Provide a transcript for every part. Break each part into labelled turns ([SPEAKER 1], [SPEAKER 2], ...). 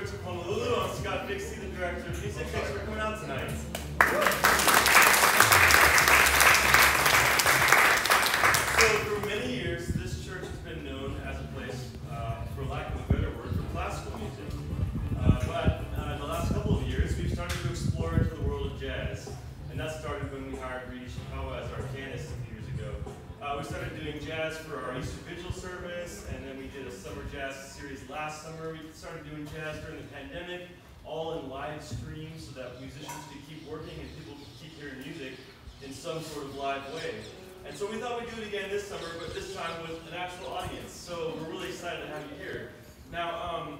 [SPEAKER 1] Church Honolulu. I'm Scott Fikse, the Director of Music. Thanks for coming out tonight. Doing jazz during the pandemic, all in live stream so that musicians could keep working and people could keep hearing music in some sort of live way. And so we thought we'd do it again this summer, but this time with an actual audience. So we're really excited to have you here. Now, um,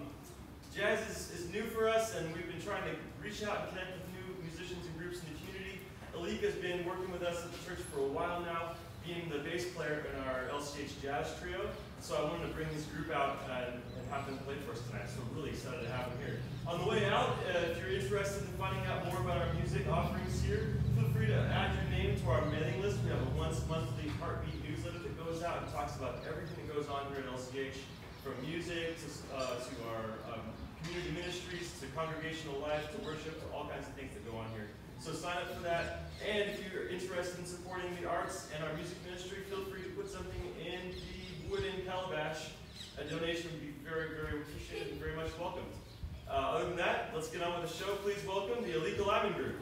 [SPEAKER 1] jazz is, is new for us, and we've been trying to reach out and connect with new musicians and groups in the community. Alika's been working with us at the church for a while now, being the bass player in our LCH Jazz Trio. So I wanted to bring this group out and, have them play for us tonight. So really excited to have them here. On the way out, uh, if you're interested in finding out more about our music offerings here, feel free to add your name to our mailing list. We have a once monthly heartbeat newsletter that goes out and talks about everything that goes on here at LCH, from music to, uh, to our um, community ministries to congregational life to worship to all kinds of things that go on here. So sign up for that. And if you're interested in supporting the arts and our music ministry, feel free to put something in the wooden calabash. A donation would be very, very appreciated and very much welcomed. Uh, other than that, let's get on with the show. Please welcome the Alika Lyman Group.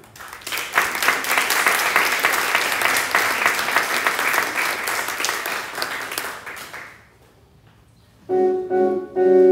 [SPEAKER 2] Thank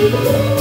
[SPEAKER 2] Thank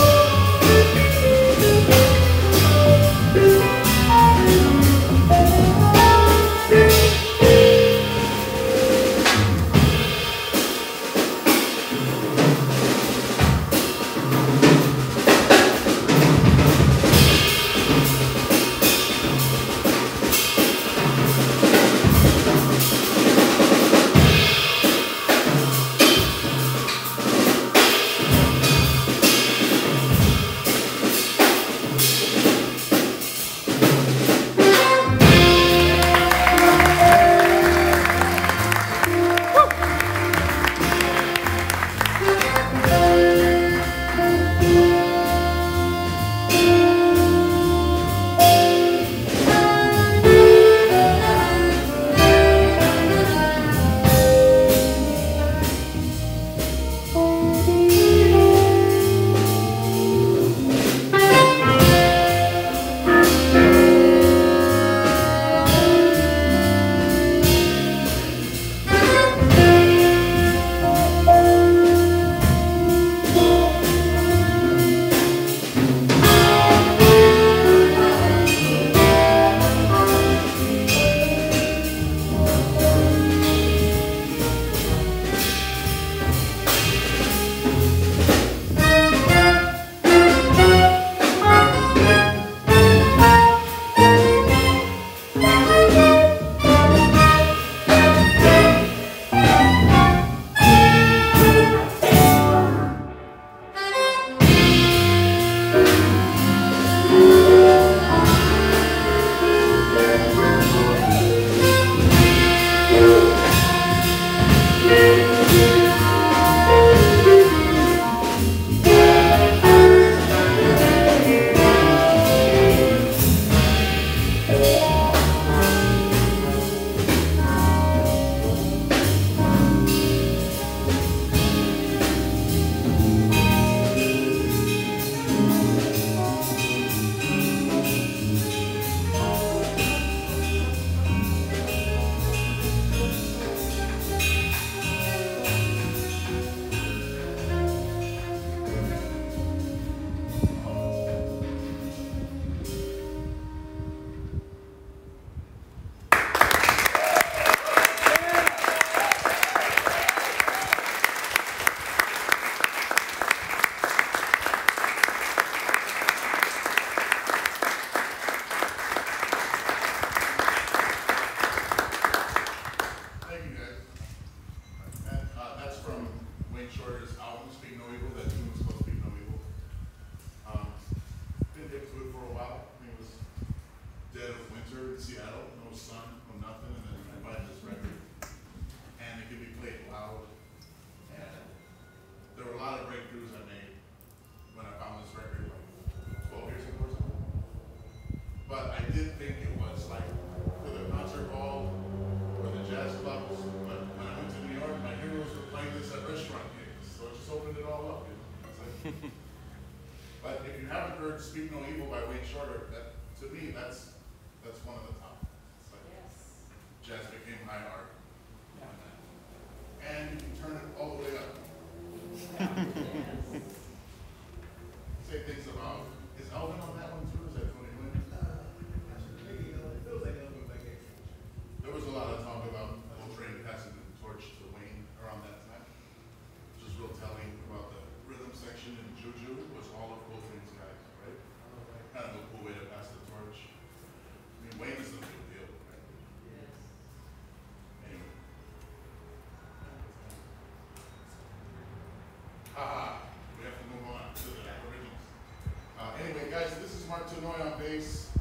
[SPEAKER 2] going on base.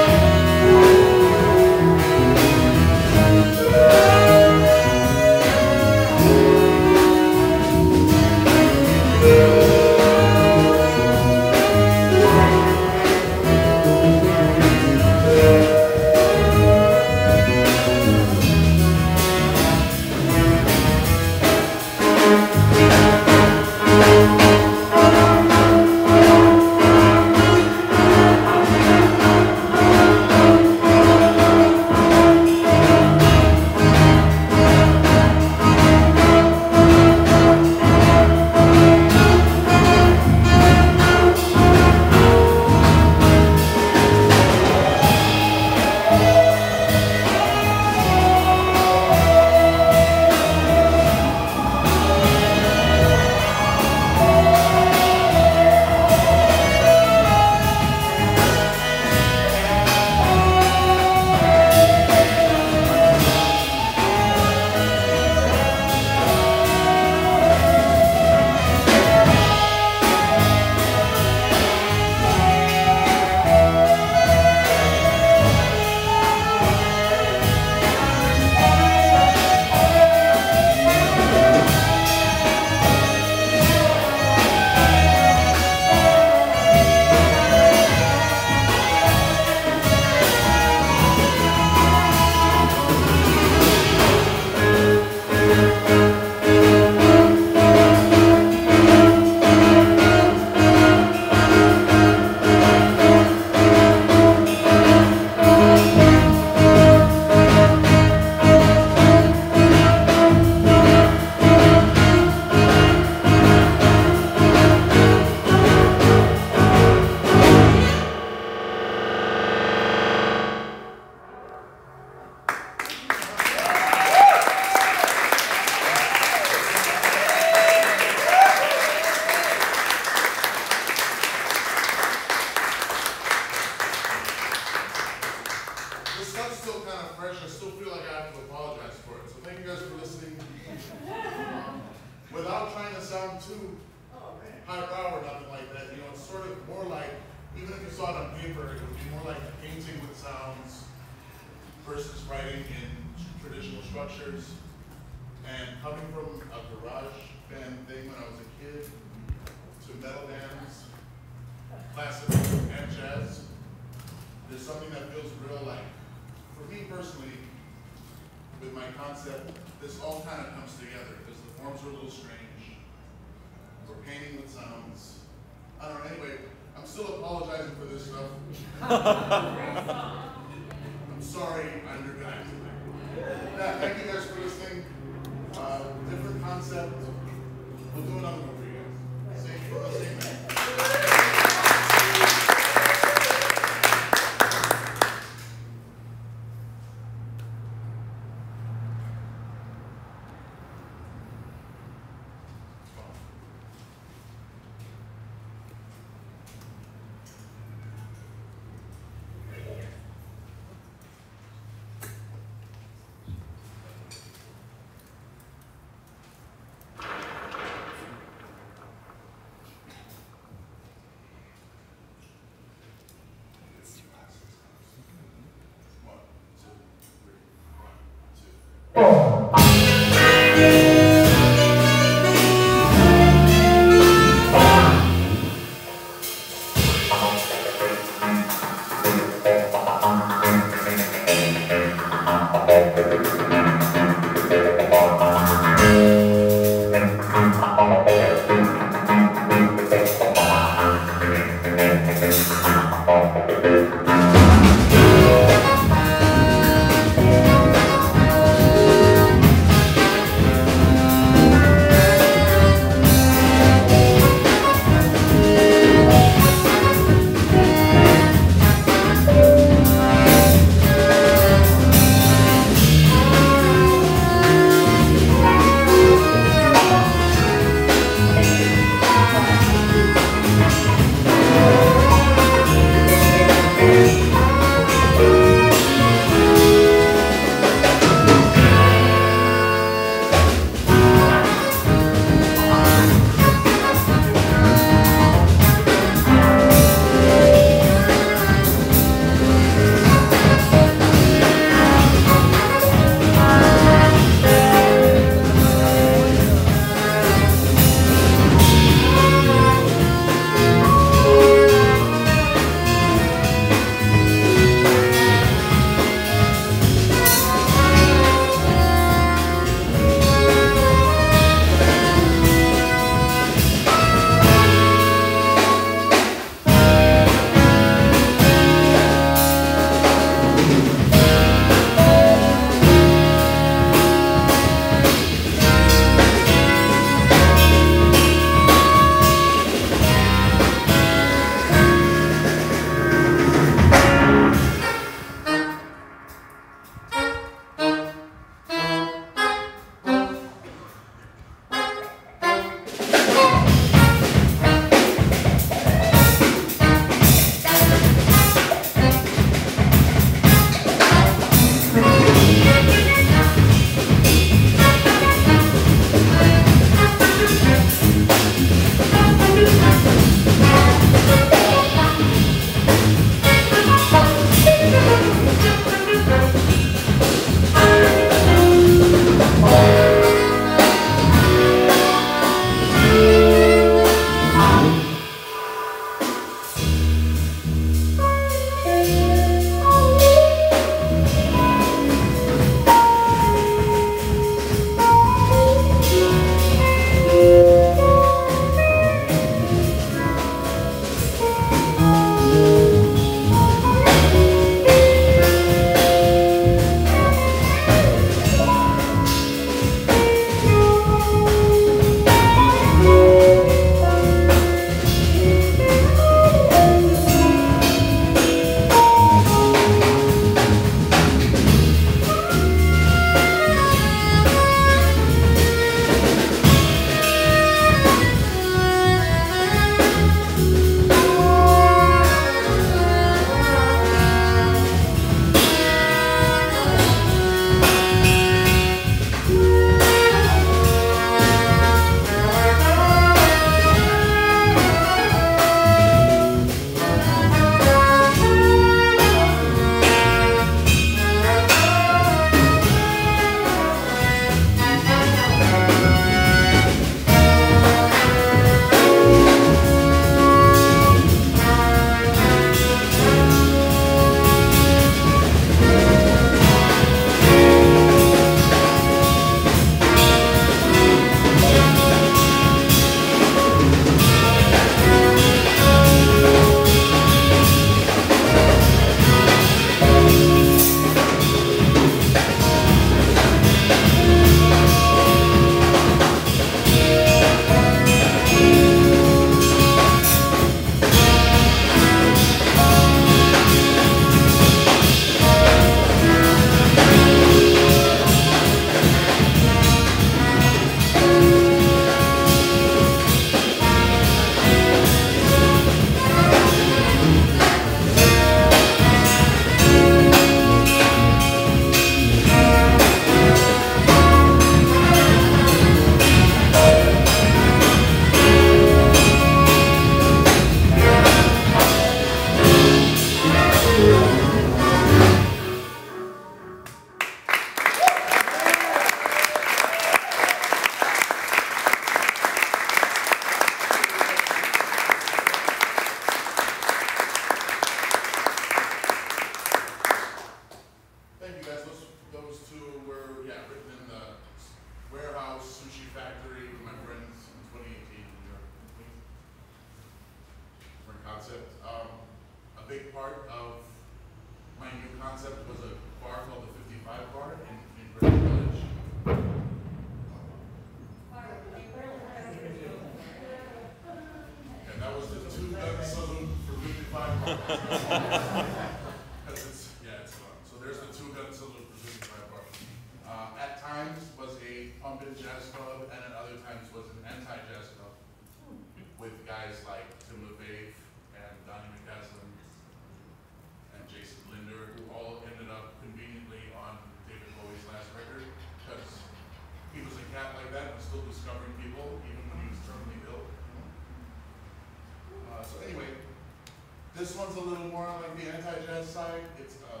[SPEAKER 2] This one's a little more on like the anti-jazz side. It's um,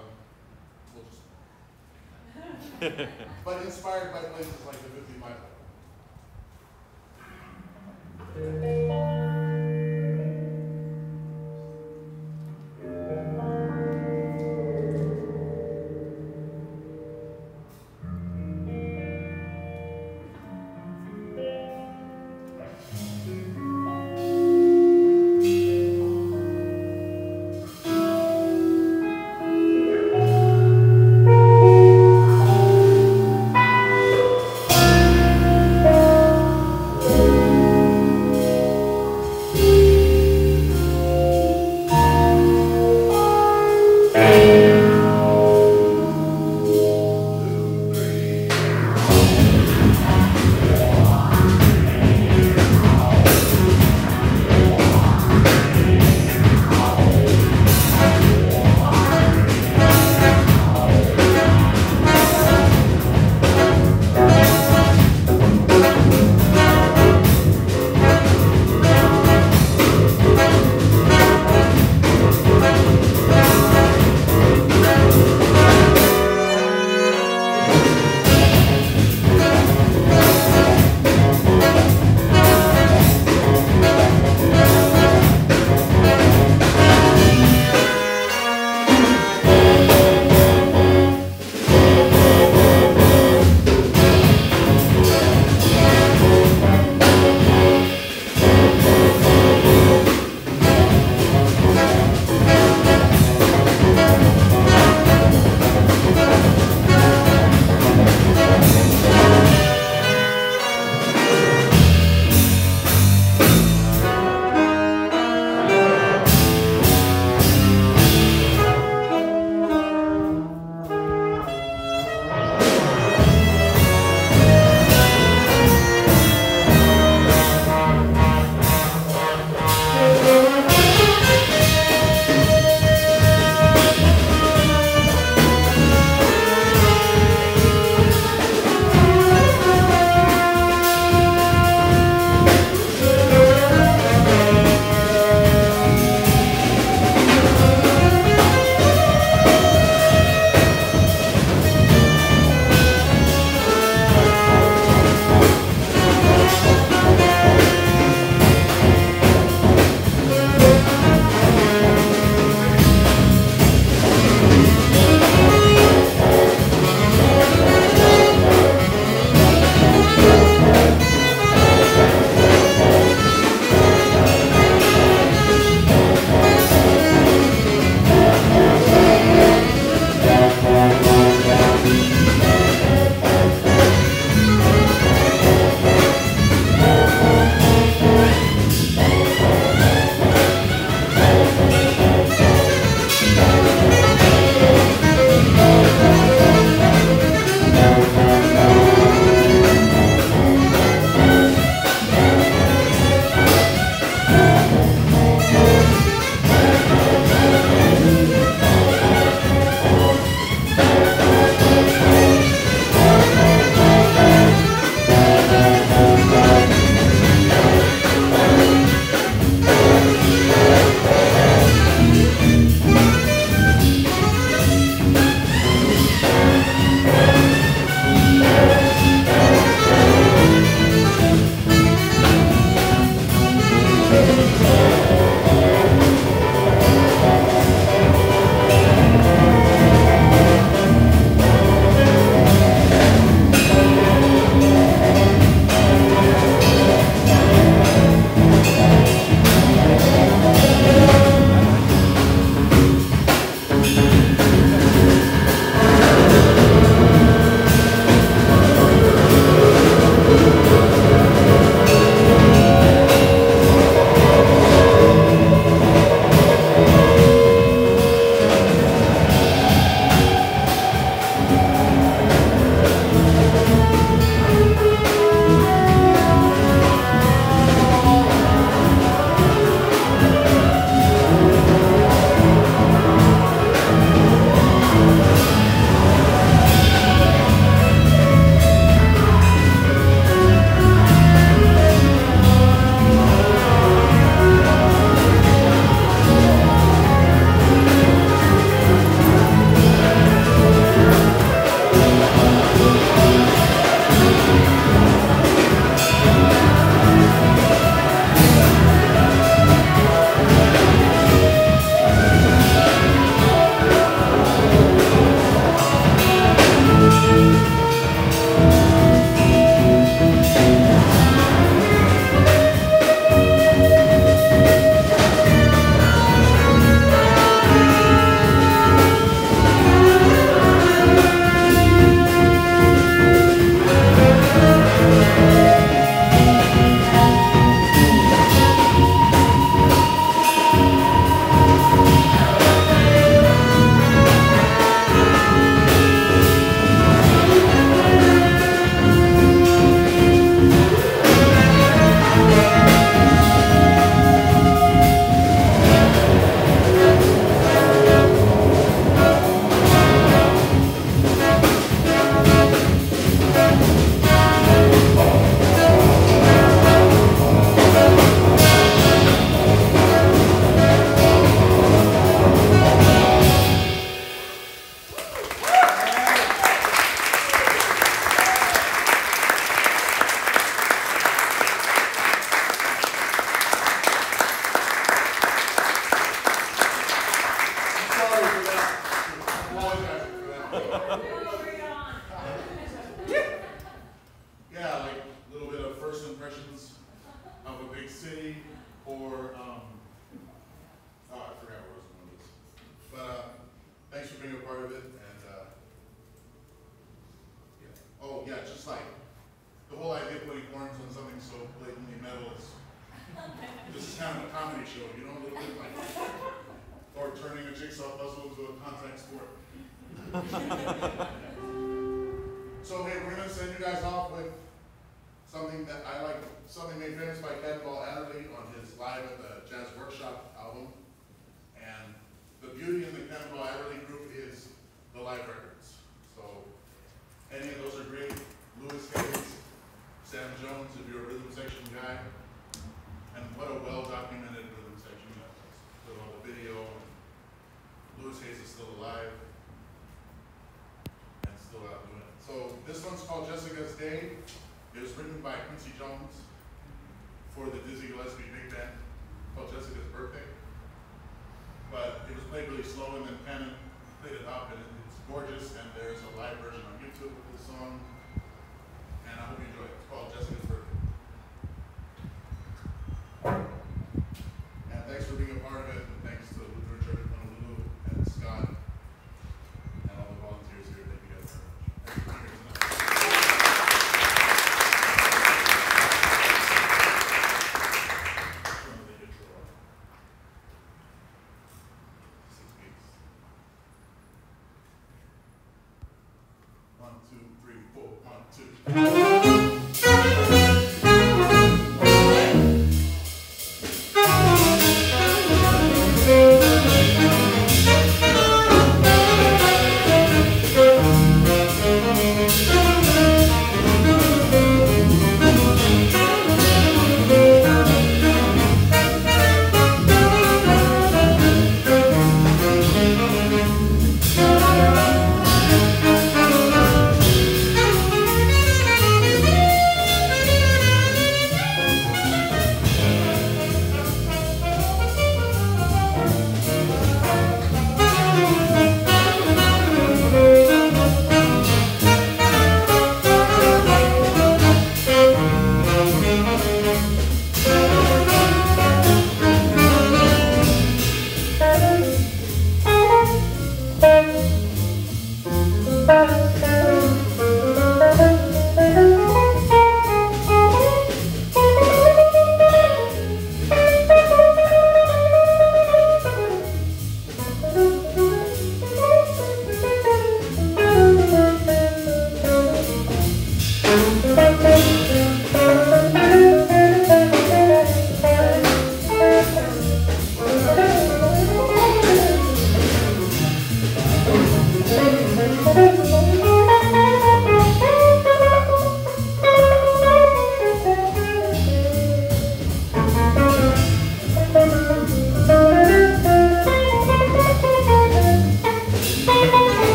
[SPEAKER 2] we'll just, but inspired by places like